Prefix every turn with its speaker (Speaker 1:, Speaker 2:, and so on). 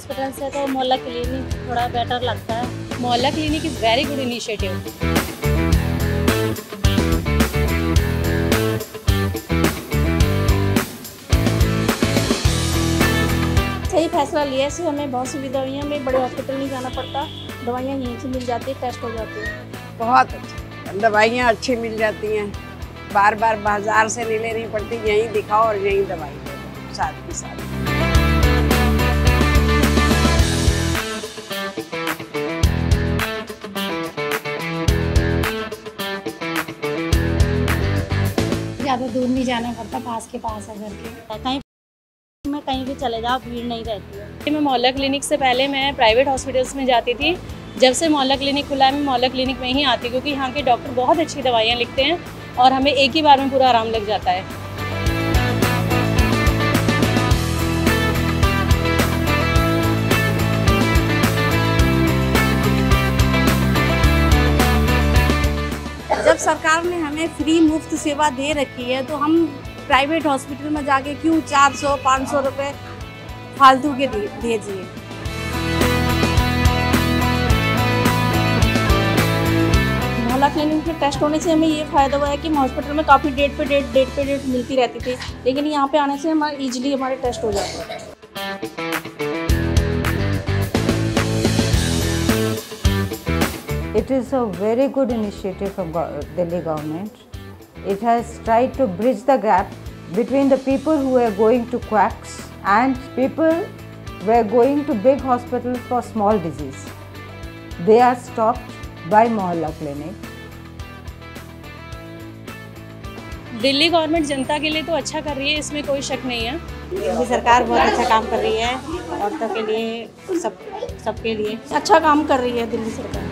Speaker 1: Hospital से तो मोहल्ला क्लिनिक थोड़ा बेटर लगता है।
Speaker 2: Mohalla Clinic is very good initiative.
Speaker 3: सही फैसला लिया है इससे हमें बहुत सुविधा हुई है हमें बड़े हॉस्पिटल नहीं जाना पड़ता। दवाइयाँ यहीं से मिल जाती है टेस्ट हो जाते हैं।
Speaker 4: बहुत अच्छा। दवाइयाँ अच्छी मिल जाती हैं। बार बार बाज़ार से नहीं लेनी पड़ती, यहीं दिखाओ और यहीं दवाई लो साथ के साथ।
Speaker 5: ज़्यादा दूर नहीं जाना पड़ता, पास के पास है घर के।
Speaker 1: कहीं मैं कहीं भी चले जाओ, भीड़ नहीं रहती है।
Speaker 2: मैं मोहल्ला क्लिनिक से पहले मैं प्राइवेट हॉस्पिटल्स में जाती थी। जब से मोहल्ला क्लिनिक खुला है, मैं मोहल्ला क्लिनिक में ही आती क्योंकि यहाँ के डॉक्टर बहुत अच्छी दवाइयाँ लिखते हैं और हमें एक ही बार में पूरा आराम लग जाता है।
Speaker 3: जब सरकार ने हमें फ्री मुफ़्त सेवा दे रखी है तो हम प्राइवेट हॉस्पिटल में जाके क्यों चार सौ, पाँच सौ रुपये फालतू के भेजिए? मोहल्ला क्लिनिक में टेस्ट होने से हमें ये फ़ायदा हुआ है कि हॉस्पिटल में काफ़ी डेट पे डेट डेट पे डेट मिलती रहती थी, लेकिन यहाँ पे आने से हमारे ईजिली हमारे टेस्ट हो जाते हैं।
Speaker 6: It is a very good initiative from go- Delhi government. It has tried to bridge the gap between the people who are going to quacks and people who are going to big hospitals for small disease. They are stopped by Mohalla Clinic.
Speaker 2: Delhi government जनता के लिए तो अच्छा कर रही है इसमें कोई शक नहीं है
Speaker 7: दिल्ली सरकार बहुत अच्छा काम कर रही है औरतों के लिए सब सबके लिए
Speaker 3: अच्छा काम कर रही है दिल्ली सरकार